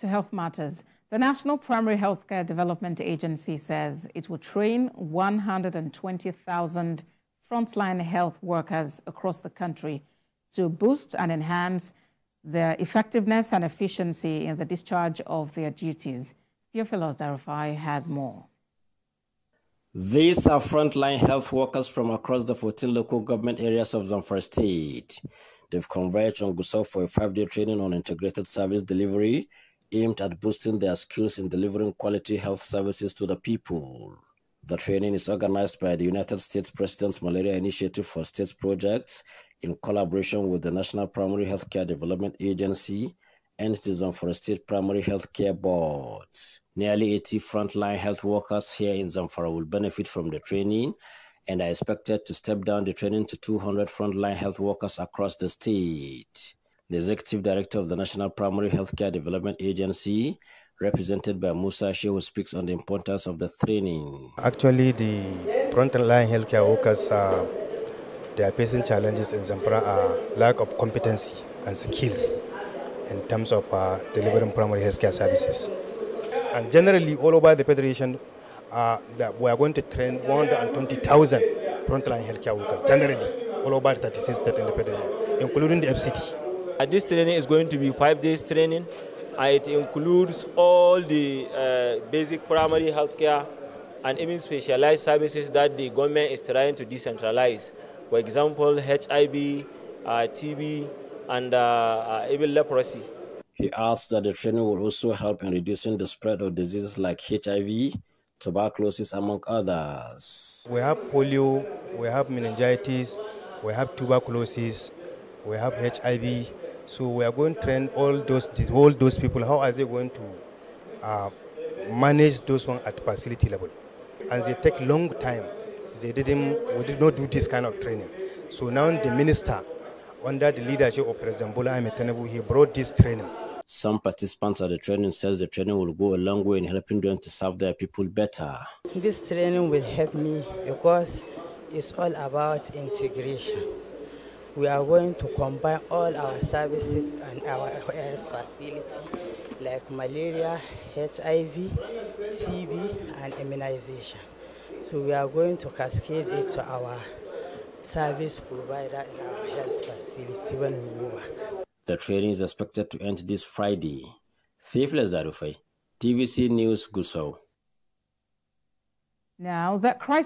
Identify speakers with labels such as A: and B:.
A: To Health Matters, the National Primary Healthcare Development Agency says it will train 120,000 frontline health workers across the country to boost and enhance their effectiveness and efficiency in the discharge of their duties. Theophilus Darufai has more.
B: These are frontline health workers from across the 14 local government areas of Zamfara State. They've converged on Gusau for a five-day training on integrated service delivery aimed at boosting their skills in delivering quality health services to the people. The training is organized by the United States President's Malaria Initiative for States Projects in collaboration with the National Primary Healthcare Development Agency and the Zamfara State Primary Healthcare Board. Nearly 80 frontline health workers here in Zamfara will benefit from the training and are expected to step down the training to 200 frontline health workers across the state. The executive director of the National Primary Healthcare Development Agency, represented by Musa Shehu, speaks on the importance of the training.
C: Actually, the frontline healthcare workers, uh, they are facing challenges in Zamfara are lack of competency and skills in terms of uh, delivering primary healthcare services. And generally, all over the federation, uh, we are going to train 120,000 frontline healthcare workers, generally, all over the 36 states in the federation, including the FCT.
D: Uh, this training is going to be five days training. Uh, it includes all the uh, basic primary health care and even specialized services that the government is trying to decentralize. For example, HIV, uh, TB, and uh, even leprosy.
B: He adds that the training will also help in reducing the spread of diseases like HIV, tuberculosis, among others.
C: We have polio, we have meningitis, we have tuberculosis, we have HIV, so we are going to train all those all those people. How are they going to uh, manage those ones at facility level? And they take long time. They didn't we did not do this kind of training. So now the minister, under the leadership of President Bola Ahmed Tinubu, he brought this training.
B: Some participants at the training says the training will go a long way in helping them to serve their people better.
E: This training will help me because it's all about integration we are going to combine all our services and our health facility like malaria, HIV, TB, and immunization. So we are going to cascade it to our service provider in our health facility when we work.
B: The training is expected to end this Friday. Safe Lazarufai, TVC News Gusau.
A: Now that crisis